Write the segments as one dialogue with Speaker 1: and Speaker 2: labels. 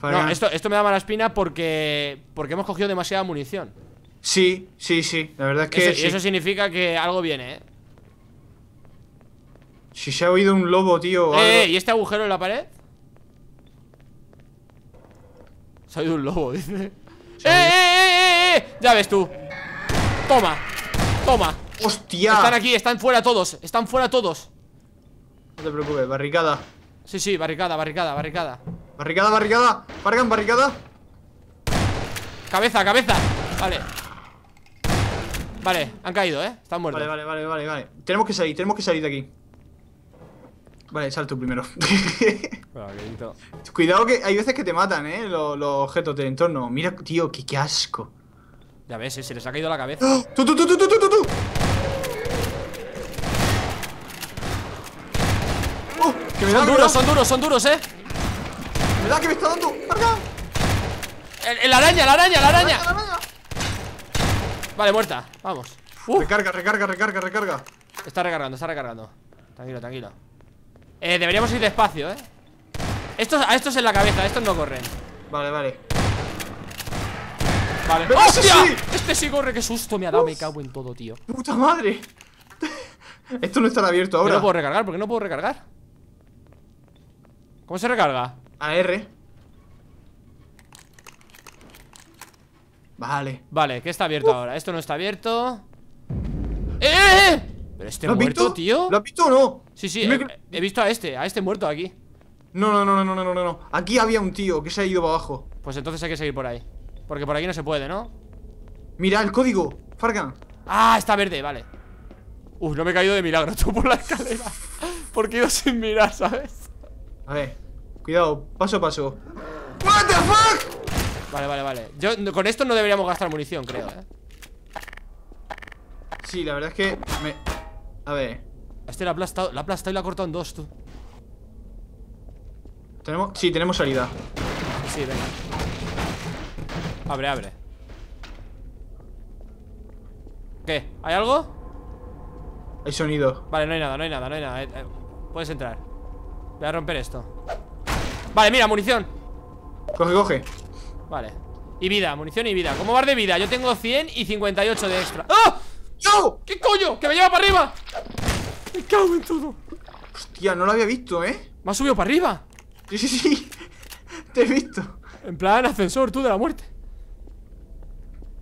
Speaker 1: No, esto, esto me da mala espina porque. Porque hemos cogido demasiada munición.
Speaker 2: Sí, sí, sí. La verdad es que
Speaker 1: Eso-
Speaker 2: sí.
Speaker 1: Eso significa que algo viene, ¿eh?
Speaker 2: Si se ha oído un lobo, tío. o
Speaker 1: Eh, eh, ¿y este agujero en la pared? Se ha oído un lobo, dice. ¡Eh, eh, eh, eh, eh! Ya ves tú. Toma. Toma.
Speaker 2: ¡Hostia!
Speaker 1: Están aquí, están fuera todos. Están fuera todos.
Speaker 2: No te preocupes, barricada.
Speaker 1: Sí, sí, barricada, barricada, barricada.
Speaker 2: Barricada, barricada. Fargan, barricada.
Speaker 1: Cabeza, cabeza. Vale. Vale, han caído, ¿eh? Están muertos.
Speaker 2: Vale, vale, vale, vale, vale. Tenemos que salir, tenemos que salir de aquí. Vale, sal tú primero. Cuidado que hay veces que te matan, eh, los, los objetos del entorno. Mira, tío, qué, qué asco.
Speaker 1: Ya ves, eh, se les ha caído la cabeza.
Speaker 2: ¡Ah! ¡Tú, tú, tú, tú, tú, tú, tú! ¡Que me da,
Speaker 1: Son
Speaker 2: me
Speaker 1: duros,
Speaker 2: da!
Speaker 1: son duros, son duros, ¿eh?
Speaker 2: ¡Me da, que me está dando! ¡Fargan!
Speaker 1: El, el araña, la araña, la araña.
Speaker 2: ¡La araña!
Speaker 1: Vale, muerta. Vamos. Uf,
Speaker 2: Recarga, recarga, recarga, recarga.
Speaker 1: está recargando, está recargando. Tranquilo, tranquilo. Eh, deberíamos ir despacio, ¿eh? Estos, a estos en la cabeza, estos no corren.
Speaker 2: Vale, vale.
Speaker 1: Vale.
Speaker 2: ¡Pero ese
Speaker 1: ¡Hostia!
Speaker 2: sí!
Speaker 1: Este sí corre, qué susto me ha dado, me cago en todo, tío.
Speaker 2: ¡Puta madre! Esto no estará abierto
Speaker 1: Yo
Speaker 2: ahora.
Speaker 1: no puedo recargar, ¿por qué no puedo recargar? ¿Cómo se recarga?
Speaker 2: A R. Vale.
Speaker 1: Vale, ¿qué está abierto ahora? Esto no está abierto ¡Eh, eh, eh! ¿Pero este
Speaker 2: ¿Lo has
Speaker 1: muerto,
Speaker 2: visto?
Speaker 1: tío?
Speaker 2: ¿Lo has visto o no?
Speaker 1: Sí, sí, he,
Speaker 2: que-
Speaker 1: he visto a este, a este muerto aquí
Speaker 2: No, no, no, no, no, no, no, no. Aquí había un tío que se ha ido para abajo.
Speaker 1: Pues entonces hay que seguir por ahí Porque por aquí no se puede, ¿no?
Speaker 2: Mira el código, Fargan.
Speaker 1: Ah, está verde, vale Uf, no me he caído de milagro tú por la escalera Porque ido sin mirar, ¿sabes?
Speaker 2: A ver, cuidado, paso a paso. What the fuck?
Speaker 1: Vale, vale, vale Yo, con esto no deberíamos gastar munición, creo, ¿eh?
Speaker 2: Sí, la verdad es que me... A ver,
Speaker 1: Este la ha aplastado, la ha aplastado y la ha cortado en dos, tú
Speaker 2: tenemos... Sí, tenemos salida.
Speaker 1: Sí, venga Abre, abre ¿Qué? ¿Hay algo?
Speaker 2: Hay sonido.
Speaker 1: Vale, no hay nada, no hay nada, no hay nada eh, eh, Puedes entrar Voy a romper esto Vale, mira, munición
Speaker 2: Coge, coge.
Speaker 1: Vale Y vida, munición y vida ¿Cómo vas de vida? Yo tengo 100 y 58 de extra ¡Ah!
Speaker 2: ¡Yo!
Speaker 1: ¿Qué coño? ¡Que me lleva para arriba! Me cago en todo
Speaker 2: Hostia, no lo había visto, ¿eh?
Speaker 1: Me ha subido para arriba
Speaker 2: Sí, sí, sí. Te he visto.
Speaker 1: En plan ascensor, tú de la muerte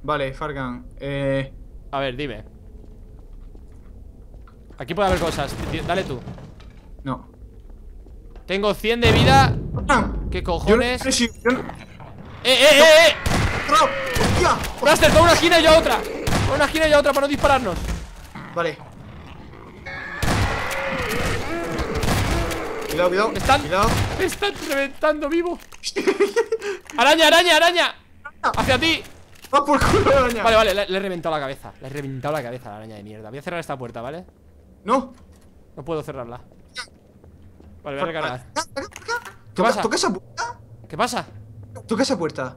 Speaker 2: Vale, Fargan. Eh...
Speaker 1: A ver, dime Aquí puede haber cosas Dale tú
Speaker 2: No.
Speaker 1: Tengo 100 de vida ¿Qué cojones? ¡Eh, eh, eh, eh!
Speaker 2: ¡Hostia!
Speaker 1: Blaster, toda una esquina y yo a otra Toda una esquina y yo a otra para no dispararnos
Speaker 2: Vale. Cuidado, cuidado.
Speaker 1: Me están-
Speaker 2: Cuidado.
Speaker 1: Me están reventando vivo ¡Araña, araña, araña! ¡Hacia ti!
Speaker 2: ¡Va por culo la araña!
Speaker 1: Vale, vale, le, le he reventado la cabeza Le he reventado la cabeza a la araña de mierda Voy a cerrar esta puerta, ¿vale?
Speaker 2: No.
Speaker 1: No puedo cerrarla Vale, voy a recargar
Speaker 2: ¿Qué
Speaker 1: pasa?
Speaker 2: ¿Toca esa puerta?
Speaker 1: ¿Qué pasa?
Speaker 2: Toca esa puerta.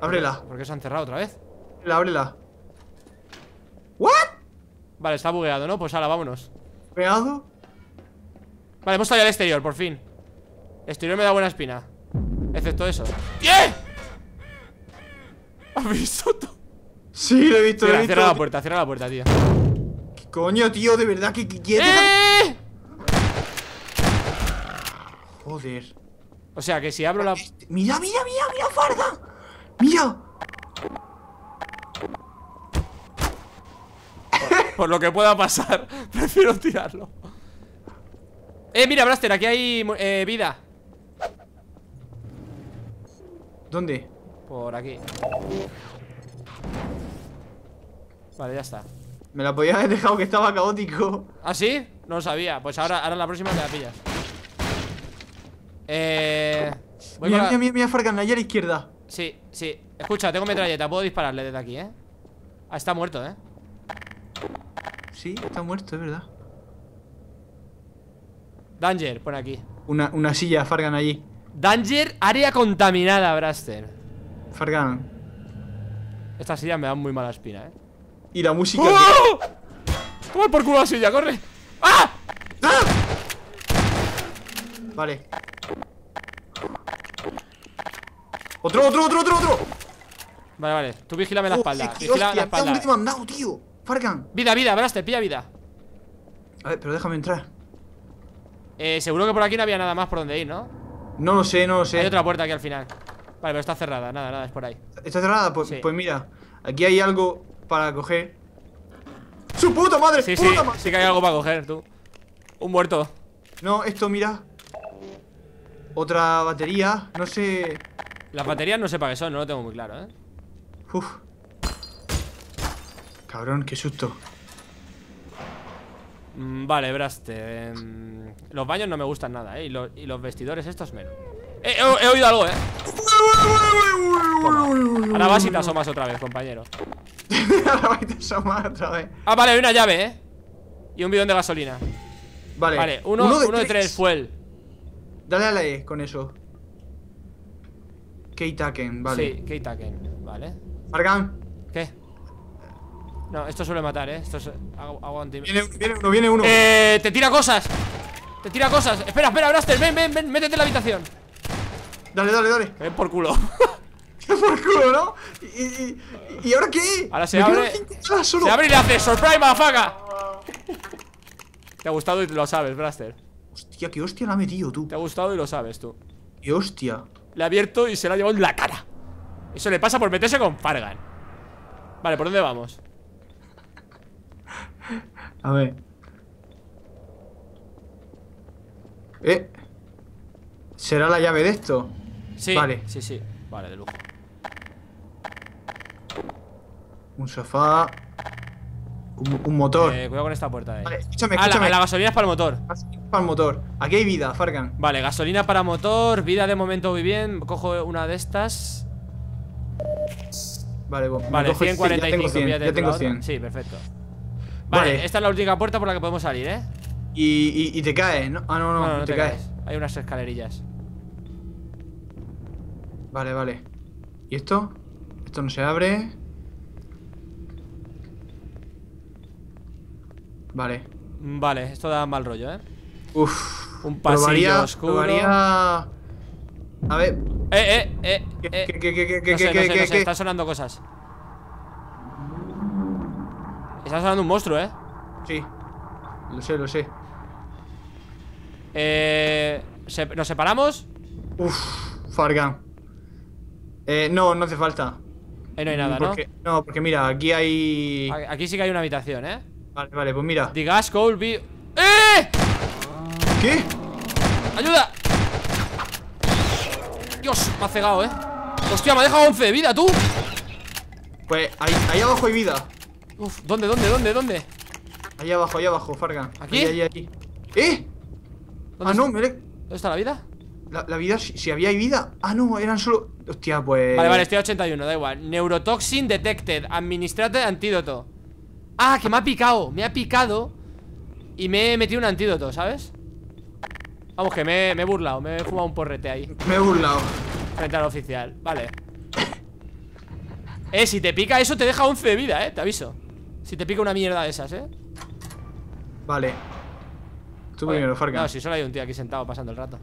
Speaker 2: Ábrela.
Speaker 1: ¿Por qué se han cerrado otra vez?
Speaker 2: Ábrela, ábrela. ¿What?
Speaker 1: Vale, está bugueado, ¿no? Pues ahora, vámonos
Speaker 2: ¿Peado?
Speaker 1: Vale, hemos salido al exterior, por fin El exterior me da buena espina Excepto eso ¿Qué? ¿Has visto?
Speaker 2: Sí, lo he visto, lo he
Speaker 1: Cierra,
Speaker 2: visto.
Speaker 1: cierra la puerta, cierra la puerta, tío
Speaker 2: ¿Qué Coño, tío, de verdad que quieres.
Speaker 1: ¡Eh!
Speaker 2: Joder.
Speaker 1: O sea, que si abro la...
Speaker 2: Mira, mira, mira, mira, Farga. Mira.
Speaker 1: Por lo que pueda pasar Prefiero tirarlo Eh, mira, Blaster, aquí hay eh, vida
Speaker 2: ¿Dónde?
Speaker 1: Por aquí Vale, ya está
Speaker 2: Me la podía haber dejado que estaba caótico.
Speaker 1: ¿Ah, sí? No lo sabía Pues ahora, ahora la próxima te la pillas Eh... voy
Speaker 2: Mira, mira, mira, mira, Fargan, allá a la izquierda.
Speaker 1: Sí, sí Escucha, tengo metralleta Puedo dispararle desde aquí, ¿eh? Ah, está muerto, ¿eh?
Speaker 2: Sí, está muerto, es verdad.
Speaker 1: Danger, pone aquí
Speaker 2: Una, una silla, Fargan, allí.
Speaker 1: Danger, área contaminada, Braster
Speaker 2: Fargan.
Speaker 1: Estas sillas me dan muy mala espina, ¿eh?
Speaker 2: Y la música.
Speaker 1: ¡Oh! Toma por culo la silla, corre ¡Ah!
Speaker 2: ¡Ah! Vale. Otro, otro, otro, otro, otro.
Speaker 1: Vale, vale. Tú vigílame la
Speaker 2: Joder,
Speaker 1: espalda. Vigila la espalda.
Speaker 2: te he mandado, tío. Fargan.
Speaker 1: Vida, vida, Braster, pilla vida.
Speaker 2: A ver, pero déjame entrar.
Speaker 1: Eh, seguro que por aquí no había nada más por donde ir, ¿no?
Speaker 2: No lo sé, no lo
Speaker 1: Hay
Speaker 2: sé.
Speaker 1: otra puerta aquí al final. Vale, pero está cerrada. Nada, nada, es por ahí.
Speaker 2: ¿Está cerrada? Pues,
Speaker 1: Sí.
Speaker 2: pues mira, aquí hay algo para coger. ¡Su puta madre!
Speaker 1: Sí, sí, sí que hay algo para coger, tú. Un muerto.
Speaker 2: No, esto, mira. Otra batería. No sé.
Speaker 1: Las baterías no sé para qué son, no lo tengo muy claro, ¿eh?
Speaker 2: Uf. Cabrón, qué susto.
Speaker 1: Mm, vale, Braster. em, los baños no me gustan nada, ¿eh? Y, lo- y los vestidores estos menos. He, he oído algo, ¿eh? Ahora vas y te asomas otra vez, compañero.
Speaker 2: Ahora vais a asomar otra vez.
Speaker 1: Ah, vale, hay una llave, ¿eh? Y un bidón de gasolina.
Speaker 2: Vale,
Speaker 1: Vale, uno, uno de, tres, fuel.
Speaker 2: Dale a la E con eso. Keitaken, vale.
Speaker 1: Sí, Keitaken, vale.
Speaker 2: Argan,
Speaker 1: ¿Qué? No, esto suele matar, ¿eh? Esto es agu- aguante.
Speaker 2: viene, viene uno, viene uno.
Speaker 1: Eh, te tira cosas. Te tira cosas. Espera, espera, Braster, ven, ven, ven, métete en la habitación.
Speaker 2: Dale, dale, dale.
Speaker 1: Que ven por culo.
Speaker 2: Por culo, ¿no? ¿Y, y, y ahora qué?
Speaker 1: Ahora se
Speaker 2: Me
Speaker 1: abre-
Speaker 2: solo.
Speaker 1: Se abre y le hace surprise, motherfucker. Te ha gustado y lo sabes, Braster.
Speaker 2: Hostia, qué hostia la ha metido tú.
Speaker 1: Te ha gustado y lo sabes tú.
Speaker 2: Qué hostia.
Speaker 1: Le ha abierto y se la ha llevado en la cara. Eso le pasa por meterse con Fargan. Vale, ¿por dónde vamos?
Speaker 2: A ver. Eh. ¿Será la llave de esto?
Speaker 1: Sí,
Speaker 2: Vale.
Speaker 1: sí, sí. Vale, de lujo.
Speaker 2: Un sofá. Un, un motor.
Speaker 1: Eh, cuidado con esta puerta ahí.
Speaker 2: Vale, escúchame,
Speaker 1: Ah, la,
Speaker 2: escúchame.
Speaker 1: la gasolina es para el motor.
Speaker 2: Para el motor. Aquí hay vida, Fargan.
Speaker 1: Vale, gasolina para motor, vida de momento muy bien. Cojo una de estas.
Speaker 2: Vale, bo- me
Speaker 1: Vale,
Speaker 2: cojo el-
Speaker 1: 145.
Speaker 2: Ya tengo 100.
Speaker 1: píllate
Speaker 2: Ya tengo
Speaker 1: la otra.
Speaker 2: 100.
Speaker 1: Sí, perfecto. Vale,
Speaker 2: Vale.
Speaker 1: esta es la última puerta por la que podemos salir, ¿eh?
Speaker 2: Y, y, y te caes, ¿no? Ah, no, no,
Speaker 1: No, no, no
Speaker 2: te,
Speaker 1: te
Speaker 2: caes.
Speaker 1: caes. Hay unas escalerillas.
Speaker 2: Vale, vale. ¿Y esto? Esto no se abre. Vale.
Speaker 1: Vale, esto da mal rollo, ¿eh?
Speaker 2: Uf.
Speaker 1: Un pasillo
Speaker 2: probaría,
Speaker 1: oscuro.
Speaker 2: probaría- A ver.
Speaker 1: Eh, eh, eh.
Speaker 2: ¿Qué,
Speaker 1: eh.
Speaker 2: qué, qué, qué, qué,
Speaker 1: no sé,
Speaker 2: qué,
Speaker 1: no sé,
Speaker 2: qué,
Speaker 1: no sé,
Speaker 2: qué?
Speaker 1: están sonando cosas. Está sonando un monstruo, ¿eh?
Speaker 2: Sí. Lo sé, lo sé.
Speaker 1: Eh. ¿Nos separamos?
Speaker 2: Uf, Fargan. Eh, no, no hace falta.
Speaker 1: Ahí no hay nada, ¿no?
Speaker 2: porque, ¿no? porque mira, aquí hay.
Speaker 1: Aquí sí que hay una habitación, ¿eh?
Speaker 2: Vale, vale, pues mira.
Speaker 1: The gas could be... ¡Eh!
Speaker 2: ¿Qué?
Speaker 1: ¡Ayuda! Dios, me ha cegado, ¿eh? Hostia, me ha dejado 11 de vida, tú
Speaker 2: Pues ahí, ahí abajo hay vida.
Speaker 1: Uf, ¿dónde, dónde, dónde, dónde?
Speaker 2: Ahí abajo, ahí abajo, Fargan.
Speaker 1: ¿Aquí?
Speaker 2: Ahí, ahí, ahí. ¿Eh?
Speaker 1: ¿Dónde
Speaker 2: Ah, no, me le-
Speaker 1: ¿Dónde está la vida?
Speaker 2: La, la vida, si, si había vida. Ah, no, eran solo. Hostia, pues.
Speaker 1: Vale, vale, estoy a 81, da igual Neurotoxin detected Administrate antídoto Ah, que me ha picado Me ha picado Y me he metido un antídoto, ¿sabes? Vamos, que me, me he burlado Me he fumado un porrete ahí
Speaker 2: Me he burlado.
Speaker 1: Frente al oficial, vale Eh, si te pica eso te deja 11 de vida, eh, te aviso Si te pica una mierda de esas, eh
Speaker 2: Vale. Tú
Speaker 1: Oye,
Speaker 2: primero, Fargan.
Speaker 1: No, si solo hay un tío aquí sentado pasando el rato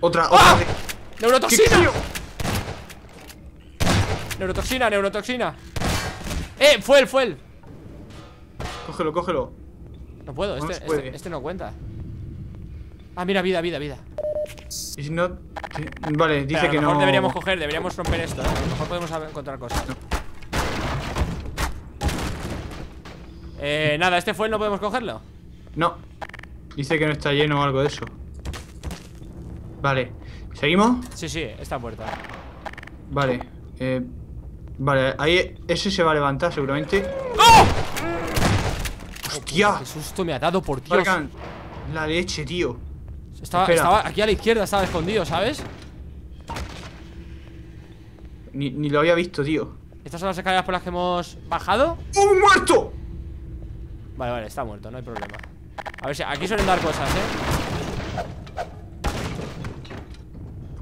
Speaker 2: Otra,
Speaker 1: ¡Ah!
Speaker 2: otra. ¿Qué
Speaker 1: ¡Neurotoxina! Neurotoxina, neurotoxina Eh, fuel, fuel
Speaker 2: Cógelo, cógelo.
Speaker 1: No puedo,
Speaker 2: No
Speaker 1: este, este, este no cuenta Ah, mira, vida, vida, vida
Speaker 2: Y si no. te- Vale, dice
Speaker 1: Pero a
Speaker 2: que
Speaker 1: lo mejor
Speaker 2: no.
Speaker 1: deberíamos coger, deberíamos romper esto ¿eh? A lo mejor podemos encontrar cosas Eh, nada, este fuel no podemos cogerlo
Speaker 2: No. Dice que no está lleno o algo de eso. Vale. ¿Seguimos?
Speaker 1: Sí, sí, esta puerta
Speaker 2: Vale. Eh, vale, ahí ese se va a levantar seguramente.
Speaker 1: ¡Oh!
Speaker 2: ¡Hostia!
Speaker 1: Qué susto me ha dado, por Dios
Speaker 2: Fargan, la leche, tío.
Speaker 1: estaba, estaba aquí a la izquierda, estaba escondido, ¿sabes?
Speaker 2: Ni, ni lo había visto, tío.
Speaker 1: Estas son las escaleras por las que hemos bajado
Speaker 2: ¡Un muerto!
Speaker 1: Vale, vale, está muerto, no hay problema A ver si aquí suelen dar cosas, ¿eh?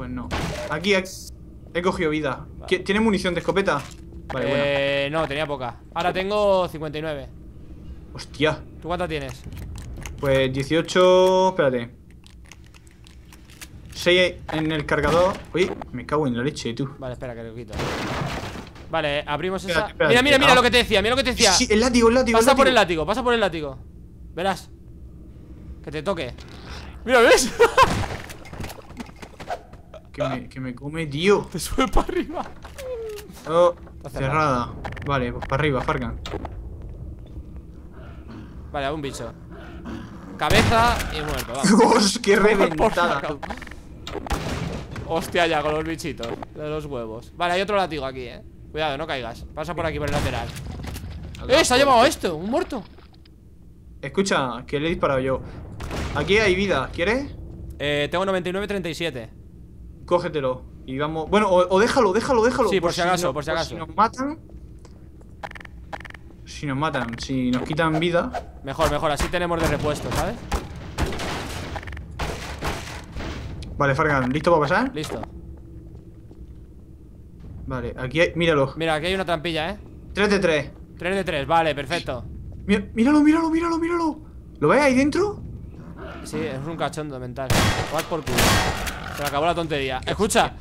Speaker 2: Pues no. Aquí, he cogido vida. ¿Qui- ¿Tiene munición de escopeta? Vale, bueno.
Speaker 1: eh, no, tenía poca Ahora tengo 59
Speaker 2: Hostia.
Speaker 1: ¿Tú cuánta tienes?
Speaker 2: Pues 18. Espérate. 6 en el cargador. Oye, me cago en la leche, tú.
Speaker 1: Vale, espera, que lo quito. Vale, abrimos
Speaker 2: Espérate,
Speaker 1: esa.
Speaker 2: espérate.
Speaker 1: mira, mira, mira
Speaker 2: Ah.
Speaker 1: lo que te decía, mira lo que te decía.
Speaker 2: Sí, el látigo, el látigo.
Speaker 1: pasa por el
Speaker 2: látigo,
Speaker 1: pasa por el látigo. Verás. Que te toque. Mira, ¿ves?
Speaker 2: Que me, que me come, tío.
Speaker 1: te sube para arriba.
Speaker 2: Oh, cerrada. Vale, pues para arriba, Fargan.
Speaker 1: Vale, un bicho. Cabeza y muerto, vamos.
Speaker 2: Dios, qué reventada.
Speaker 1: Hostia, ya con los bichitos de los huevos. Vale, hay otro látigo aquí, eh. Cuidado, no caigas. Pasa por aquí, por el lateral. ¡Eh! Se ha llevado a esto, un muerto.
Speaker 2: Escucha, que le he disparado yo. Aquí hay vida, ¿quieres?
Speaker 1: Eh, tengo 99-37.
Speaker 2: Cógetelo. Y vamos. Bueno, o, o déjalo, déjalo, déjalo.
Speaker 1: Sí, por si acaso,
Speaker 2: no-
Speaker 1: por si acaso.
Speaker 2: Si nos matan. Si nos matan, si nos quitan vida.
Speaker 1: Mejor, mejor, así tenemos de repuesto, ¿sabes?
Speaker 2: Vale, Fargan, ¿listo para pasar?
Speaker 1: Listo.
Speaker 2: Vale, aquí hay. Míralo.
Speaker 1: Mira, aquí hay una trampilla, ¿eh?
Speaker 2: 3 de 3.
Speaker 1: 3 de 3, vale, perfecto.
Speaker 2: míralo, míralo, míralo, míralo. ¿Lo ves ahí dentro?
Speaker 1: Sí, es un cachondo mental. Vas por culo. Se me acabó la tontería. Escucha,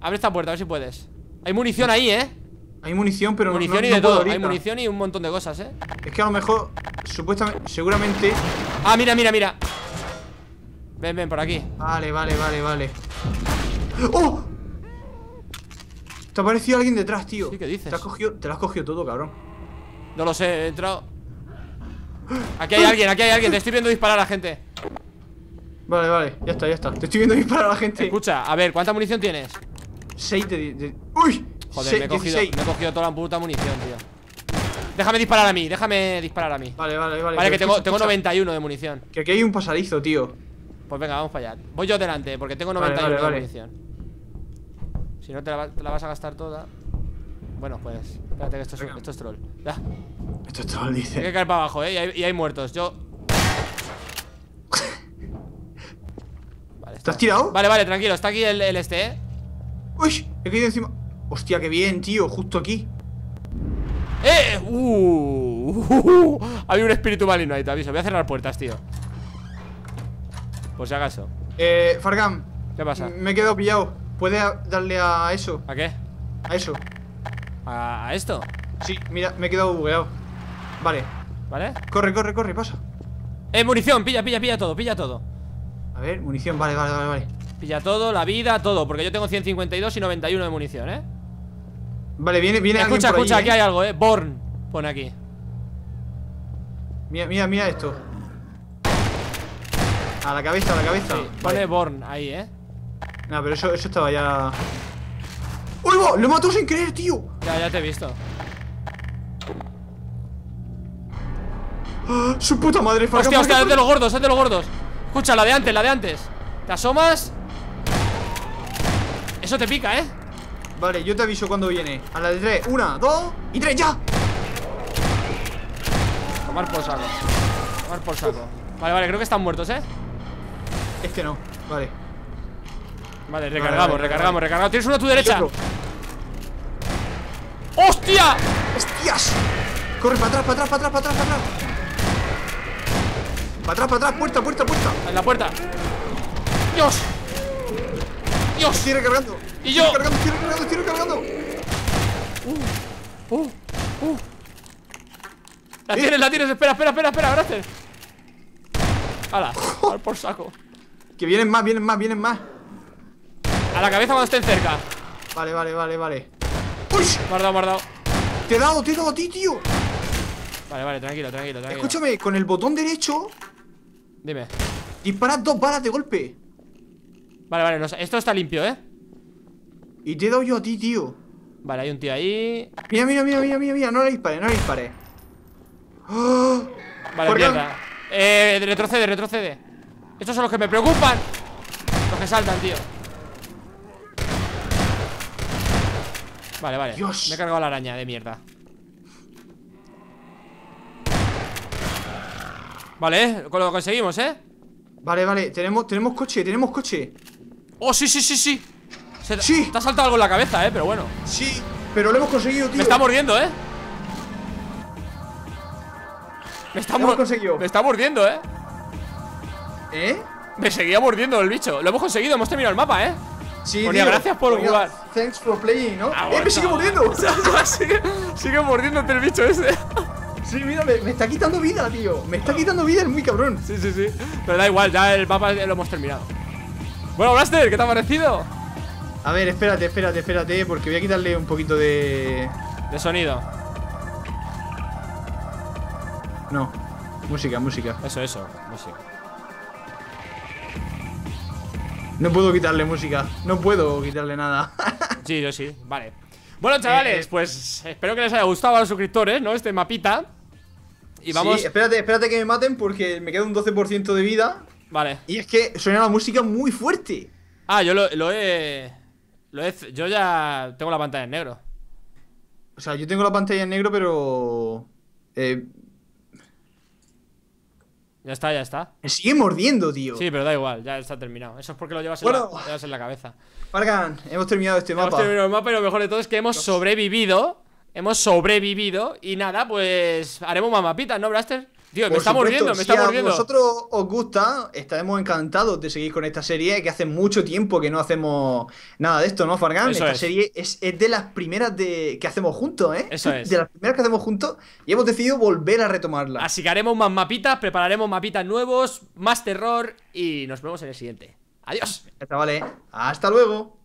Speaker 1: abre esta puerta, a ver si puedes. Hay munición ahí, ¿eh?
Speaker 2: Hay munición, pero no-
Speaker 1: munición
Speaker 2: no,
Speaker 1: y
Speaker 2: no
Speaker 1: de
Speaker 2: puedo
Speaker 1: todo. Hay munición y un montón de cosas, ¿eh?
Speaker 2: Es que a lo mejor, supuestamente, seguramente.
Speaker 1: Ah, mira, mira, mira. Ven, ven, por aquí.
Speaker 2: Vale, vale, vale, vale. ¡Oh! Te ha aparecido alguien detrás, tío.
Speaker 1: Sí, ¿qué dices?
Speaker 2: Te, has cogido, te lo has cogido todo, cabrón.
Speaker 1: No lo sé, he entrado. Aquí hay alguien, aquí hay alguien. Te estoy viendo disparar a la gente.
Speaker 2: Vale, vale, ya está, ya está. Te estoy viendo disparar a la gente.
Speaker 1: Escucha, a ver, ¿cuánta munición tienes?
Speaker 2: 6 de, de- ¡Uy!
Speaker 1: Joder, me he, cogido,
Speaker 2: 16.
Speaker 1: me he cogido toda la puta munición, tío. Déjame disparar a mí, déjame disparar a mí.
Speaker 2: Vale, vale, vale.
Speaker 1: Vale, que tengo,
Speaker 2: escucha,
Speaker 1: tengo
Speaker 2: escucha,
Speaker 1: 91 de munición.
Speaker 2: Que aquí hay un pasadizo, tío.
Speaker 1: Pues venga, vamos para allá. Voy yo delante, porque tengo
Speaker 2: Vale,
Speaker 1: 91
Speaker 2: vale, vale.
Speaker 1: de munición. Si no te la, va- te la vas a gastar toda. Bueno, pues. Espérate que esto es, esto es troll. Ya.
Speaker 2: Esto está mal,
Speaker 1: Hay que
Speaker 2: dice.
Speaker 1: caer para abajo, eh. Y hay, y hay muertos. Yo.
Speaker 2: ¿Te has tirado?
Speaker 1: Vale, vale, tranquilo. Está aquí el, el este, eh.
Speaker 2: ¡Uy! He caído encima. Hostia, qué bien, tío. Justo aquí.
Speaker 1: ¡Eh! Uh, uh, uh, uh. Hay un espíritu maligno ahí, te aviso. Voy a cerrar puertas, tío. Por si acaso.
Speaker 2: Eh, Fargan.
Speaker 1: ¿Qué pasa?
Speaker 2: Me he quedado pillado. ¿Puedes darle a eso?
Speaker 1: ¿A qué?
Speaker 2: A eso.
Speaker 1: ¿A, a esto?
Speaker 2: Sí, mira, me he quedado bugueado. Vale.
Speaker 1: ¿Vale?
Speaker 2: Corre, corre, corre, pasa.
Speaker 1: ¡Eh, munición! Pilla, pilla, pilla todo, pilla todo.
Speaker 2: A ver, munición, vale, vale, vale, vale.
Speaker 1: Pilla todo, la vida, todo. Porque yo tengo 152 y 91 de munición, ¿eh?
Speaker 2: Vale, viene, viene
Speaker 1: Escucha,
Speaker 2: alguien por
Speaker 1: escucha, aquí
Speaker 2: ¿eh?
Speaker 1: hay algo, ¿eh? Born. Pone aquí.
Speaker 2: Mira, mira, mira esto. A la cabeza, a la cabeza.
Speaker 1: Sí,
Speaker 2: Vale.
Speaker 1: pone Born ahí, ¿eh?
Speaker 2: Nah, pero eso, eso estaba ya. ¡Uy, va! ¡Lo mató sin querer, tío!
Speaker 1: Ya, ya te he visto.
Speaker 2: ¡Ah! ¡Su puta madre!
Speaker 1: Hostia, hostia, es de los gordos, es de los gordos. Escucha, la de antes, la de antes. Te asomas. Eso te pica, ¿eh?
Speaker 2: Vale, yo te aviso cuando viene. A la de tres. Una, dos y tres, ya.
Speaker 1: Tomar por saco. Tomar por saco. Vale, vale, creo que están muertos, ¿eh?
Speaker 2: Este no. Vale.
Speaker 1: Vale, recargamos,
Speaker 2: vale,
Speaker 1: recargamos,
Speaker 2: vale.
Speaker 1: recargamos. Tienes uno a tu derecha. ¡Hostia!
Speaker 2: ¡Hostias! Corre para atrás, para atrás, para atrás, para atrás, para atrás. Para atrás, para atrás, puerta, puerta, puerta.
Speaker 1: En la puerta. ¡Dios! ¡Dios!
Speaker 2: Estoy recargando.
Speaker 1: Y
Speaker 2: Estoy
Speaker 1: yo.
Speaker 2: recargando, estoy recargando, estoy recargando.
Speaker 1: ¡Uh! ¡Uh! La tienes, la tienes. Espera, espera, espera, espera, gracias. ¡Hala! Tomar por saco.
Speaker 2: Que vienen más, vienen más, vienen más.
Speaker 1: A la cabeza cuando estén cerca.
Speaker 2: Vale, vale, vale, vale. ¡Uy!
Speaker 1: Guardado, guardado.
Speaker 2: Te he dado, te he dado a ti, tío.
Speaker 1: Vale, vale, tranquilo, tranquilo, tranquilo.
Speaker 2: Escúchame, con el botón derecho
Speaker 1: Dime.
Speaker 2: disparas dos balas de golpe.
Speaker 1: Vale, vale, no esto está limpio, ¿eh?
Speaker 2: Y te he dado yo a ti, tío.
Speaker 1: Vale, hay un tío ahí.
Speaker 2: Mira, mira, mira, mira, mira, mira. No le dispares, no le dispares. ¡Ah!
Speaker 1: Vale, mierda. Eh, retrocede, retrocede. Estos son los que me preocupan. Los que saltan, tío. Vale, vale.
Speaker 2: Dios.
Speaker 1: Me he cargado la araña de mierda. Vale, eh, con lo conseguimos, ¿eh?
Speaker 2: Vale, vale, tenemos, tenemos coche, tenemos coche.
Speaker 1: Oh, sí, sí, sí, sí. Se
Speaker 2: Sí.
Speaker 1: Te ha saltado algo en la cabeza, ¿eh? Pero bueno.
Speaker 2: Sí, pero lo hemos conseguido, tío.
Speaker 1: Me está mordiendo, ¿eh? Me está,
Speaker 2: hemos conseguido.
Speaker 1: me está mordiendo, ¿eh?
Speaker 2: ¿Eh?
Speaker 1: Me seguía mordiendo el bicho Lo hemos conseguido, hemos terminado el mapa, ¿eh?
Speaker 2: Sí,
Speaker 1: Ponía,
Speaker 2: tío.
Speaker 1: gracias por
Speaker 2: Ponía,
Speaker 1: jugar.
Speaker 2: Thanks for playing, ¿no?
Speaker 1: Ah,
Speaker 2: ¡Eh, me sigue mordiendo!
Speaker 1: sigue, sigue mordiéndote el bicho ese
Speaker 2: sí, mira, me, me está quitando vida, tío. Me está quitando vida, es muy cabrón.
Speaker 1: Sí, sí, sí Pero da igual, ya el mapa lo hemos terminado Bueno, Blaster, ¿qué te ha parecido?
Speaker 2: A ver, espérate, espérate, espérate, porque voy a quitarle un poquito de.
Speaker 1: De sonido
Speaker 2: No. Música, música.
Speaker 1: Eso, eso, música
Speaker 2: No puedo quitarle música. No puedo quitarle nada.
Speaker 1: Sí, yo sí, vale Bueno, chavales,
Speaker 2: Eh,
Speaker 1: pues espero que les haya gustado a los suscriptores, ¿no? Este mapita Y vamos...
Speaker 2: Sí, espérate, espérate que me maten porque me queda un 12% de vida.
Speaker 1: Vale
Speaker 2: Y es que suena la música muy fuerte.
Speaker 1: Ah, yo lo, lo he... Lo he... Yo ya tengo la pantalla en negro
Speaker 2: O sea, yo tengo la pantalla en negro, pero. Eh,
Speaker 1: Ya está, ya está
Speaker 2: me sigue mordiendo, tío.
Speaker 1: Sí, pero da igual, ya está terminado Eso es porque lo llevas,
Speaker 2: Bueno.
Speaker 1: en, la, llevas en la cabeza
Speaker 2: Fargan, hemos terminado este
Speaker 1: Hemos
Speaker 2: mapa.
Speaker 1: terminado el mapa y lo mejor de todo es que hemos sobrevivido Hemos sobrevivido Y nada, pues haremos más mapitas, ¿no, Blaster? Tío, me
Speaker 2: Por
Speaker 1: está
Speaker 2: supuesto,
Speaker 1: mordiendo, me
Speaker 2: si
Speaker 1: está
Speaker 2: a vosotros os gusta, estaremos encantados de seguir con esta serie, que hace mucho tiempo que no hacemos nada de esto, ¿no, Fargan?
Speaker 1: Eso
Speaker 2: esta
Speaker 1: es.
Speaker 2: serie es, es de las primeras de, que hacemos juntos, ¿eh?
Speaker 1: Eso es.
Speaker 2: De las primeras que hacemos juntos y hemos decidido volver a retomarla.
Speaker 1: Así que haremos más mapitas, prepararemos mapitas nuevos Más terror y nos vemos en el siguiente Adiós
Speaker 2: Ya está, vale. Hasta luego.